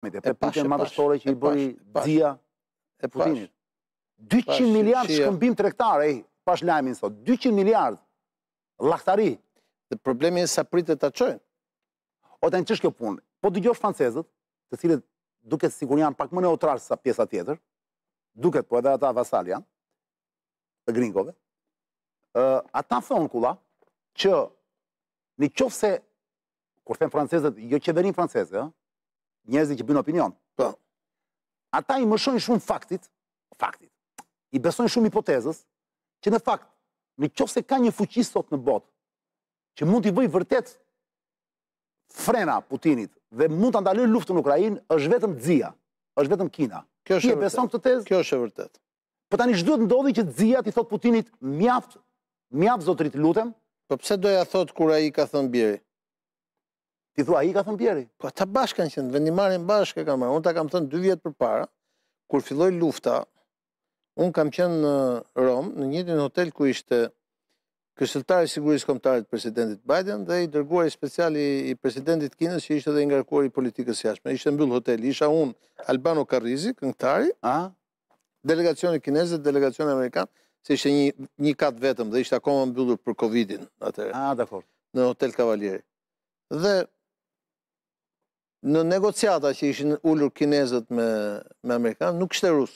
Me Xia, për pritjen madhështore që i bëri Xia Putinit. 200 miliard shkëmbim tregtar, ej, pash lajmin sot, 200 miliard llahtari. Dhe problemi është sa pritet të çojnë. Po tani ç'është kjo punë, po të dëgjosh francezët, të cilët duket sikur janë pak më neutralë sa pjesa tjetër, duket po edhe ata vasal janë, të gringove, ata thonë qulla, që në qoftë se kur them francezët, jo qeverinë franceze, ë? Njerëzit që bëjnë opinion. Po. Ata i mëshojnë shumë fatit, faktit. I besojnë shumë hipotezës që në fakt, në qoftë se ka një fuqi sot në botë që mund t'i vërë vërtet frena Putinit dhe mund ta ndalojë luftën në Ukrainë, është vetëm Xia, është vetëm Kina. Ti e beson këtë tezë? Kjo është e vërtetë. Po tani ç'duhet ndodhi që Xia t'i thotë Putinit mjaft, mjaft zotëri të lutem? Po pse do ia thotë kur ai i ka thënë bjeri? Ti thua ai i ka thënë bjeri? Po ata bashkë kanë qenë, vendimarrjen bashkë e kanë marrë. Unë ta kam thënë dy vjet përpara, kur filloi lufta, unë kam qenë në Romë, në të njëjtin hotel ku ishte këshilltari i sigurisë kombëtare të presidentit Biden dhe i dërguari special i presidentit kinez që ishte edhe i ngarkuar i politikës së jashtme. Ishte mbyll hoteli, isha unë, Albano Karrisi, këngëtari, a? delegacioni kinez dhe delegacioni amerikan, se ishte një, një kat vetëm dhe ishte akoma mbyllur për Covidin atëherë. Ah, dakor. Në Hotel Cavalieri. Dhe në negociata që ishin ulur kinezët me me amerikanët, nuk ishte rus.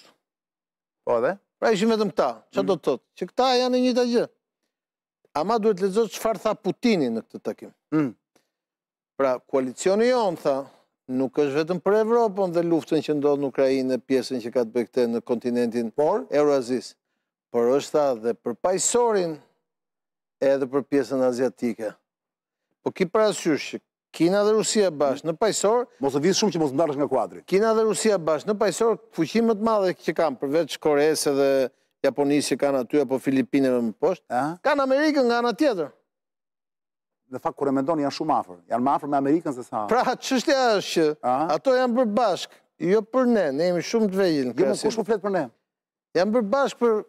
Po edhe? Pra ishin vetëm këta. Ça do të thotë? Që këta janë e njëjta gjë. Ama duhet të lexosh çfarë tha Putini në këtë takim. Mm. Pra, koalicioni ynë, tha, nuk është vetëm për Evropën dhe luftën që ndodh në Ukrainë dhe pjesën që ka të bëjë këtej në kontinentin e Euroazisë, por është, tha, dhe për Paqësorin edhe për pjesën aziatike. Po ki parasysh që Kina dhe Rusia bashkë në Paqësor... Mos lëviz shumë që mos na dalësh nga kuadri. Kina dhe Rusia bashkë në Paqësor, fuqi më të madhe që kanë, përveç Koresë dhe Japonisë që kanë aty, apo Filipineve më poshtë, kanë Amerikën nga ana tjetër. në fakt kur e mendon janë shumë afër. Janë më afër me Amerikën se sa. Pra çështja është që ato janë bërë bashkë, jo për ne, ne jemi shumë të vegjël në krahasim. Jo, kush po flet për ne? Janë bërë bashkë për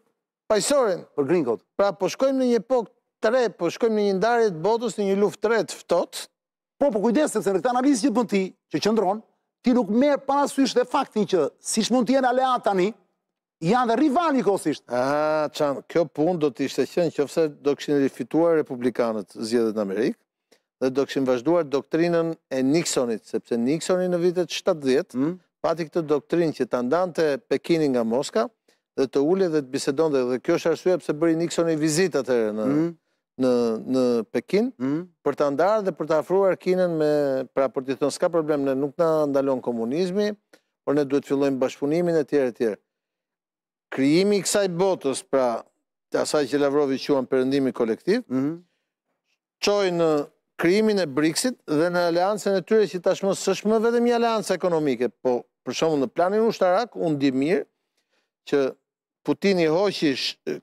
Paqësorin, për gringot. Pra po shkojmë në një epokë të re, po shkojmë në një ndarje të botës, në një luftë të re të ftohtë. Po, po kujdes sepse në këtë analizë që bën ti, që qëndron, ti nuk merr parasysh dhe faktin që siç mund të jenë aleatë tani, janë dhe rivalë njëkohësisht. Ah, çan, kjo punë do të ishte qenë nëse do kishin rifituar republikanët zgjedhjet në Amerikë dhe do kishin vazhduar doktrinën e Nixonit, sepse Nixoni në vitet 70 hmm? pati këtë doktrinë që ta ndante Pekinin nga Moska dhe të ulet dhe të bisedonte dhe kjo është arsyeja pse bëri Nixoni vizitën atëherë në hmm? në në Pekin hmm? për ta ndarë dhe për ta afruar Kinën me pra për të thënë s'ka problem ne nuk na ndalon komunizmi por ne duhet të fillojmë bashkëpunimin etj etj. Krijimi i kësaj botës, pra të asaj që Lavrovi quan perëndimi kolektiv, mm -hmm. çoi në krijimin e BRICS-it dhe në aleancën e tyre që tashmë s'është më vetëm një aleancë ekonomike, po për shembull në planin ushtarak unë di mirë që Putini hoqi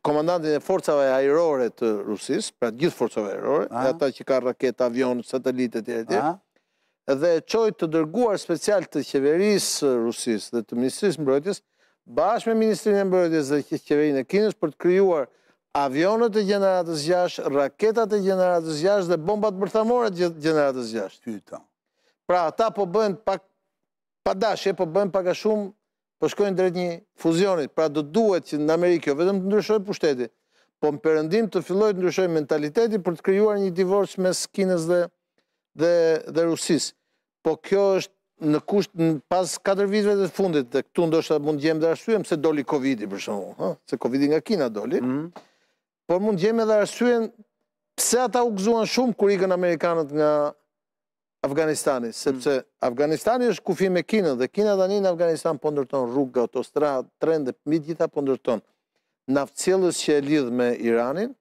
komandantin e forcave ajrore të Rusisë, pra gjithë forcave ajrore, dhe ata që ka raketa, avionë, satelitë, etj, etj. Dhe çoi të dërguar special të qeverisë Rusisë dhe të Ministrisë Mbrojtjes, bashkë me Ministrinë e Mbrojtjes dhe qeverinë e Kinës për të krijuar avionët e gjeneratës 6, raketat e gjeneratës 6 dhe bombat bërthamore të gjeneratës 6. Pra, ata po bëhen pak pa dashje, po bëhen pak a shumë po shkojnë drejt një fuzioni, pra do duhet që në Amerikë jo vetëm të ndryshojë pushteti, po në Perëndim të fillojë të ndryshojë mentaliteti për të krijuar një divorc mes Kinës dhe dhe dhe Rusisë. Po kjo është në kusht në pas 4 viteve të fundit dhe këtu ndoshta mund të gjejmë dhe arsyen pse doli Covidi për shembull, ëh, se Covidi nga Kina doli. Mm -hmm. por mund të gjejmë edhe arsyen pse ata u gëzuan shumë kur ikën amerikanët nga Afganistani, hmm. sepse Afganistani është kufi me Kinën dhe Kina tani në Afganistan po ndërton rrugë, autostradë, tren dhe mbi të gjitha po ndërton naftësjellës që e lidh me Iranin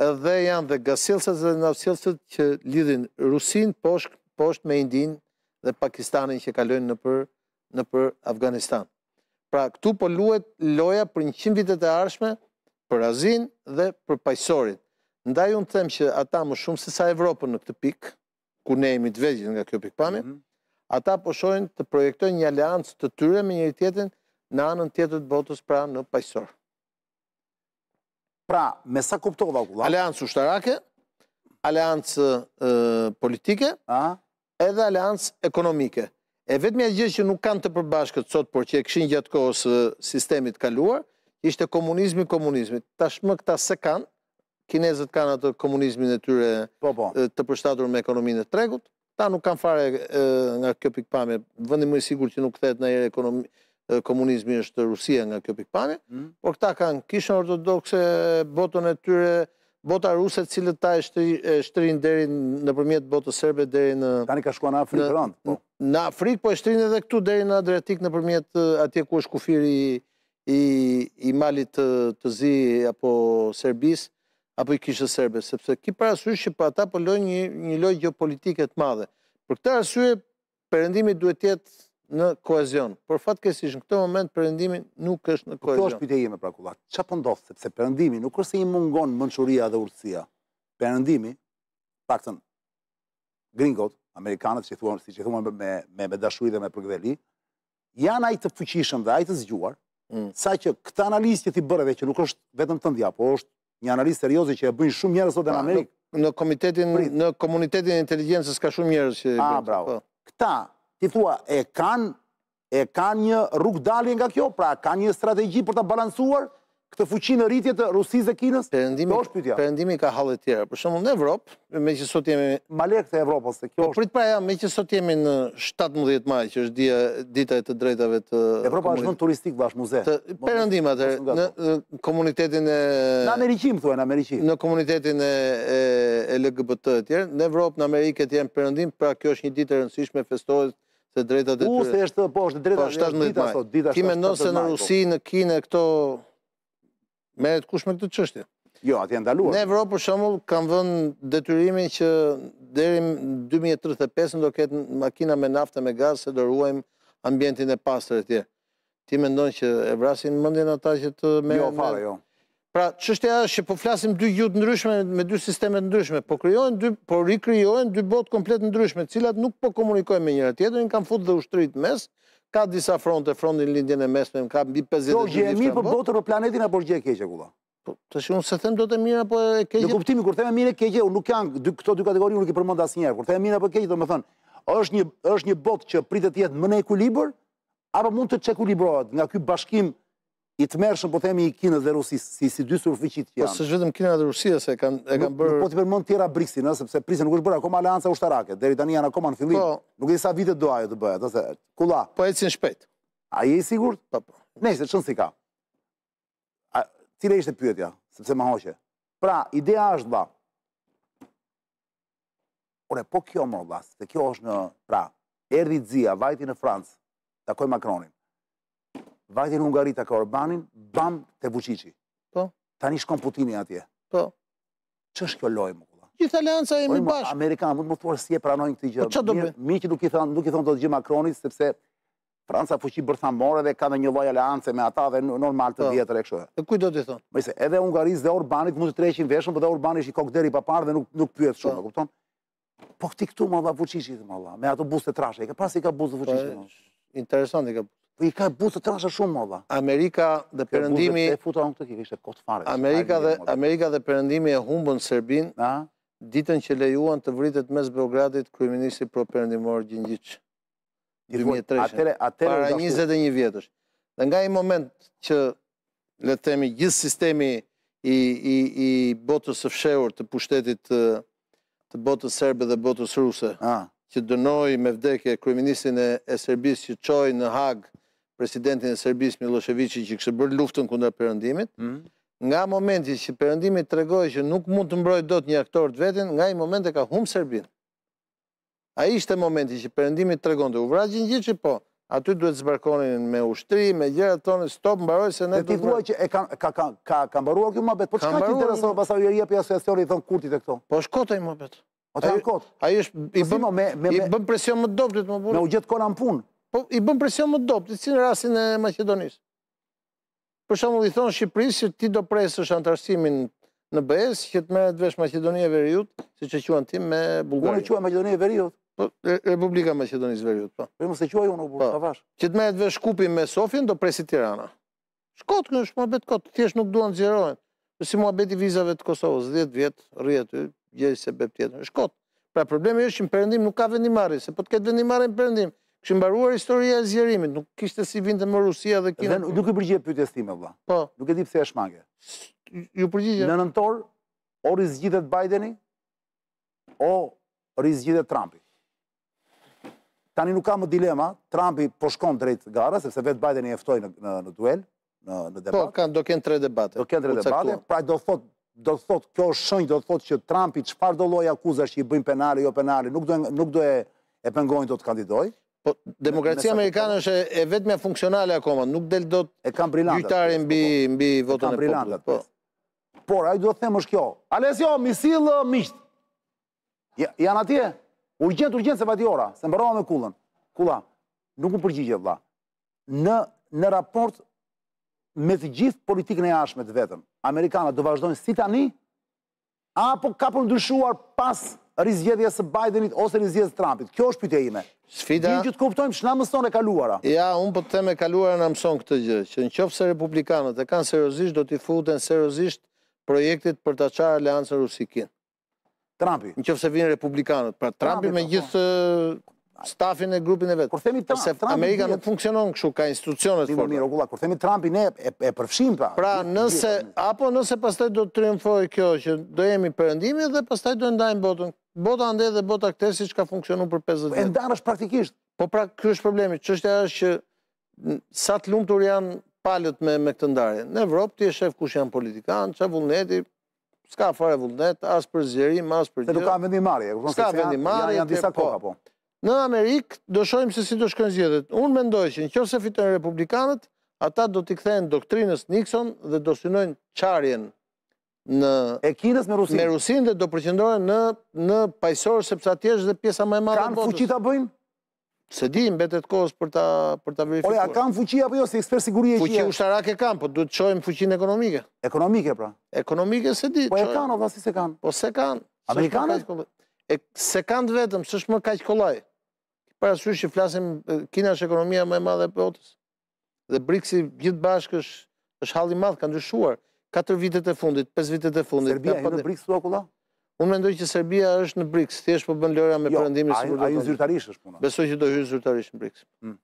dhe janë dhe gazsjellësat dhe naftësjellësat që lidhin Rusinë poshtë poshtë me Indinë dhe Pakistanin që kalojnë nëpër nëpër Afganistan. Pra këtu po luhet loja për njëqind vitet e ardhshme për Azinë dhe për Paqësorin. Ndaj unë them që ata më shumë se sa Evropën në këtë pikë, ku ne jemi të vegjël nga kjo pikëpamje, mhm. ata po shohin të projektojnë një aleancë të tyre me njëri-tjetrin në anën tjetër të botës pra në Paqësor. Pra, me sa kuptova, Kula? Aleancë ushtarake, aleancë politike, edhe aleancë ekonomike. E vetmja gjë që nuk kanë të përbashkët sot, por që e kishin gjatë kohës së sistemit të kaluar, ishte komunizmi, komunizmi. Tashmë këta s'e kanë, kinezët kanë atë komunizmin e tyre po, po. të përshtatur me ekonominë e tregut. Këta nuk kanë fare nga kjo pikëpamje, vendi më i sigur që nuk kthehet në erë ekonomi, komunizmi është Rusia nga kjo pikëpamje, mm. por këta kanë kishën ortodokse, botën e tyre, bota ruse të cilën ata e shtrijnë deri nëpërmjet botës serbe deri në... Tani ka shkuar në Afrikë në, rëndë, po. Në Afrikë, po e shtrijnë edhe këtu deri në Adriatik nëpërmjet atje ku është kufiri i, i Malit të, të Zi apo Serbisë, apo i kishës serbe, sepse ki parasysh që për po ata po lojnë një, një lojë geopolitike të madhe. Për këtë arsye, Perëndimi duhet të jetë në kohezion, por fatkeqësisht në këtë moment Perëndimi nuk është në kohezion. Kjo është pyetja ime pra, Kulla. Çfarë po ndodh sepse Perëndimi nuk është se i mungon mënçuria dhe urtësia. Perëndimi, të paktën gringot, amerikanët që i thuan, siç i thuan me me me dashuri dhe me përkëdheli, janë aq të fuqishëm dhe aq të zgjuar, mm. saqë këtë analizë që ti bëre dhe që nuk është vetëm tëndja, po është një analizë serioze që e bëjnë shumë njerëz sot në Amerikë. Në komitetin, në komunitetin e inteligjencës ka shumë njerëz që e bëjnë. Ah, bravo. Po. Këta, ti thua, e kanë e kanë një rrugëdalje nga kjo, pra kanë një strategji për ta balancuar këtë fuqi në rritje të Rusisë dhe Kinës? Kjo është pyetja. Perëndimi ka halle të tjera. Për shembull në Evropë, meqë sot jemi Ma le këtë të Evropës, se kjo po, është. Po prit pra ja, meqë sot jemi në 17 maj, që është dia dita e të drejtave të Evropa është vend turistik, bash muze. Të perëndim atë në komunitetin e Në Amerikë më thuaj, në Amerikë. Në komunitetin e e LGBT etj. Në Evropë, në Amerikë etj. Në Perëndim, pra kjo është një ditë e rëndësishme festohet të drejtat e tyre. Është është, po është e drejta e tyre, dita sot, dita sot. Ti mendon se në Rusi, në Kinë, këto, merret kush me këto çështje. Jo, atje janë ndaluar. Në Evropë, për shembull, kanë vënë detyrimin që deri në 2035 nuk do ketë makina me naftë e me gaz, se do ruajmë ambientin e pastër etj. Ti mendon që e vrasin mendjen ata që të me... Jo, fare, jo. Pra, çështja është që po flasim dy gjuhë të ndryshme me dy sisteme të ndryshme, po krijohen dy, po rikrijohen dy botë komplet të ndryshme, të cilat nuk po komunikojnë me njëra-tjetrën, kanë fut dhe ushtritë në mes, ka disa fronte, frontin në Lindjen e Mesme, ka mbi 50 e dy një fronte. Kjo gjë e mirë për botën, për planetin, apo gjë e keqe, Kulla? Po, tashi unë s'e them dot e mirë apo e keqe... Në kuptimin, kur them e mirë, e keqe, unë nuk janë, këto dy kategori nuk i përmend asnjëherë. Kur them e mirë apo e keqe, domethënë, është një, është një botë që pritet të jetë më në ekuilibër, apo mund të çekuilibrohet nga ky bashkim i tmerrshëm, po themi, i Kinës dhe Rusisë, si, si dy superfuqitë që po, janë. Po, s'është vetëm Kina dhe Rusia, se kanë e kanë bërë... Nuk po të përmend të tjera, BRICS-in, sepse BRICS-i nuk është bërë akoma aleanca ushtarake, deri tani janë akoma në fillim, po, nuk e di sa vite do ajo të bëhet, ose, Kulla. Po, ecën shpejt. A je i sigurt? Po, po. Nejse, qënë si ka. Cila ishte pyetja, sepse ma hoqe. Pra, ideja është ba. Ore, po kjo më ba, se kjo është në, pra, erdhi Xi-a, vajti në Francë, takoi Makronin. Vajti në Hungari, takoi Orbanin, bam te Vuçiçi. Po. Tani shkon Putini atje. Po. Ç'është kjo lojë, mo Kulla? Gjithë aleanca jemi bashkë. Amerikanët, mund të më thuash si e pranojnë këtë gjë. Po ç'do bëjnë? Mirë që nuk i thonë dot gjë Makronit, sepse Franca fuqi bërthamore dhe ka dhe një lloj aleance me ata dhe normal të po. vjetër e kështu. E kujt do t'i thonë? Nejse, edhe Hungarisë dhe Orbanit mund t'i tërheqin veshën, por po dhe Orbani është i kokderr i pa parë dhe nuk, nuk pyet shumë, po. kupton? Po këtij këtu, vëlla fuqishëm, vëlla, me ato buzë të trashe, i ka pas i ka buzë të po, fuqishme Interesant i ka Po i ka buzë të trashe shumë, vëlla. Amerika dhe përëndimi... Kjo buzë të futa në këtë kikë, ishte kot fare. Amerika dhe, Amerika dhe perëndimi e humbën Serbinë, ditën që lejuan të vritet mes Beogradit, kryeministri pro perëndimor Gjingjiç. 2003, para 21 vjetësh. Dhe nga ai moment që, le të themi, gjithë sistemi i botës së fshehur të pushtetit të botës serbe dhe botës ruse, që dënoi me vdekje kryeministrin e Serbisë që çoi në Hagë presidentin e Serbisë Milosheviqin që kishte bërë luftën kundër perëndimit, mhm. nga momenti që perëndimi tregoi që nuk mund të mbrojë dot një aktor të vetin, nga ai moment e ka humb Serbinë. Ai ishte momenti që Perëndimi të tregonte, u vra Gjingjiçi po, aty duhet të zbarkonin me ushtri, me gjëra të thonin stop mbaroi se ne duhet. Dhe ti thua që e kanë ka ka ka ka mbaruar ky muhabet, po çka ti derisa pastaj i jep asociacionin i thonë Kurtit e këto. Po është kot ai muhabet. Po ta kot. Ai është i po bën me me i bën presion më të dobëtit më burrë. Me u gjet kolan punë. Po i bën presion më të dobëtit, si në rastin e Maqedonisë. Për shembull, i thonë Shqipërisë se ti do presësh anëtarësimin në BE sa të merret vesh Maqedonia e Veriut, siç e quan ti me Bullgarinë. Unë e quaj Maqedonia e Veriut. Po, Republika e Maqedonisë së Veriut, po. Po mos e quaj unë, po, ta vash. Që të merret vesh Shkupi me Sofjen do presi Tirana. Është kot, ky është muhabet kot, thjesht nuk duan të zgjerohen. Po si muhabeti i vizave të Kosovës, dhjetë vjet rri aty, gjej sebep tjetër. Është kot. Pra problemi është që në perëndim nuk ka vendimmarrje, se po të ketë vendimmarrje në perëndim, kishte mbaruar historia e zgjerimit, nuk kishte si vinte më Rusia dhe Kina. Dhe nuk i përgjigje pyetjes time vëlla. Po. Nuk e di pse e shmange. Iu përgjigja. Në nëntor, o rizgjidhet Bideni, o rizgjidhet Trumpi. Tani nuk ka më dilema, Trumpi po shkon drejt garës, sepse vetë Bideni e ftoi në duel, në debat. Po, do kenë tre debate. Do kenë tre debate, pra do thotë, do thotë, kjo është shenjë, do thotë që Trumpi çfarëdolloj akuzash që i bëjnë penale, jo penale, nuk do e pengojnë dot të kandidojë. Po, demokracia amerikane është e vetmja funksionale akoma, nuk del dot gjyqtari mbi votën e popullit. Po. Por, ajo do të them është kjo, Alesio, misilë mishtë, Janë atje, urgjent, urgjent se vajti ora, se mbarova me kullën. Kulla, nuk m'u përgjigje, vla. Në, në raport me të gjithë politikën e jashtme të vetëm, Amerikanët do vazhdojnë si tani, apo ka për të ndryshuar pas rizgjedhjes së Bidenit ose rizgjedhjes së Trumpit? Kjo është pyetja ime. Sfida... Një gjë të kuptojmë që na mëson e kaluara. Ja, unë po të them e kaluara na mëson këtë gjë, që në qoftë se republikanët e kanë seriozisht, do t'i futen seriozisht projektit për të çarë aleancën Rusi-Kinë. Trumpi. Në qoftë se vijnë republikanët, pra Trumpi me, po, gjithë stafin e grupin e vet. Kur themi Trump, Trump Amerika nuk funksionon kështu ka institucione të forta. Mirë, mirë, kur themi Trumpi ne e, e përfshijmë pra. Pra, nëse apo nëse pastaj do të triumfojë kjo që do jemi perëndimi dhe pastaj do ndajmë botën. Bota andej dhe bota këtej siç ka funksionuar për 50 vjet. E ndarë është praktikisht. Po pra, ky është problemi. Çështja është që sa të lumtur janë palët me me këtë ndarje. Në Evropë ti e shef kush janë politikanë, çfarë vullneti, s'ka fare vullnet, as për zgjerim, as për gjë. Se nuk ka vendimmarrje, e kupton se s'ka vendimmarrje, janë disa, po, koka, po. Në Amerikë, do shohim se si do shkojnë zgjedhjet. Unë mendoj që në qoftë se fitojnë republikanët, ata do t'i kthehen doktrinës Nixon dhe do synojnë çarjen e Kinës me Rusinë. Me Rusinë dhe do përqendrohen në në Paqësor sepse atje është dhe pjesa më e madhe e botës. Kanë fuqi ta bëjnë? S'e di, mbetet kohës për ta për ta verifikuar. Po a kanë fuqi apo jo si ekspert sigurie që je? Fuqi ushtarake kanë, po duhet të shohim fuqinë ekonomike. Ekonomike pra. Ekonomike s'e di. Po e kanë ata si s'e kanë. Po s'e kanë. Amerikanët s'e kanë vetëm, s'është më kaq kollaj. Parasysh që flasim Kina është ekonomia më e madhe e botës. Dhe BRICS-i gjithë bashkë është është hall i madh, ka ndryshuar. Katër vitet e fundit, pesë vitet e fundit. Serbia hyn në BRICS thua, Kulla? Unë mendoj që Serbia është në BRICS, thjesht po bën lojëra me, jo, perëndimin si kurdo. Jo, jo, zyrtarisht është puna. Besoj që do hyjë zyrtarisht në BRICS. Hmm.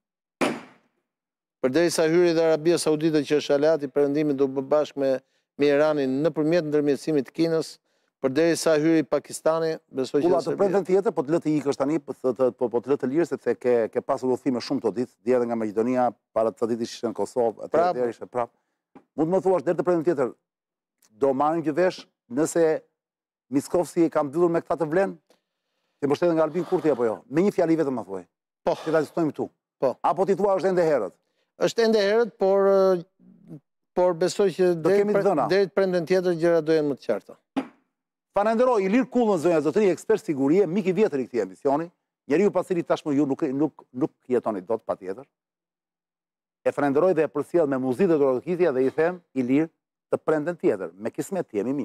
Përderisa hyri dhe Arabia Saudite që është aleat i perëndimit dhe u bë bashkë me me Iranin nëpërmjet ndërmjetësimit të Kinës, Përderisa hyri Pakistani, besoj që... Kulla të premten tjetër, po të lë të ikësh tani, po, po, po të lë të lirë, sepse ke, ke pasur udhëtime shumë këto ditë, dje edhe nga Maqedonia, para ca ditësh ishe në Kosovë, atë prap. deri ishte prap. Mund të më thuash, deri të premten tjetër, do marrim vesh, nëse Mickoski e ka mbyllur me këta të VLEN, që mbështeten nga Albin Kurti apo jo, me një fjali vetëm më thuaj. Po. Që ta diskutojmë këtu. Po. Apo ti thua është ende herët? Është ende herët, por por besoj që do kemi të dhëna. Deri të premten tjetër gjërat do jenë më të qarta. Falenderoj Ilir Kullën zonja zotërinj, ekspert sigurie, mik i vjetër i këtij emisioni, njeriu pas cilit tashmë ju nuk nuk nuk jetoni dot patjetër. E falenderoj dhe e përcjell me muzikë dhe duartrokitje dhe i them Ilir të premten tjetër, me kismet të jemi mirë.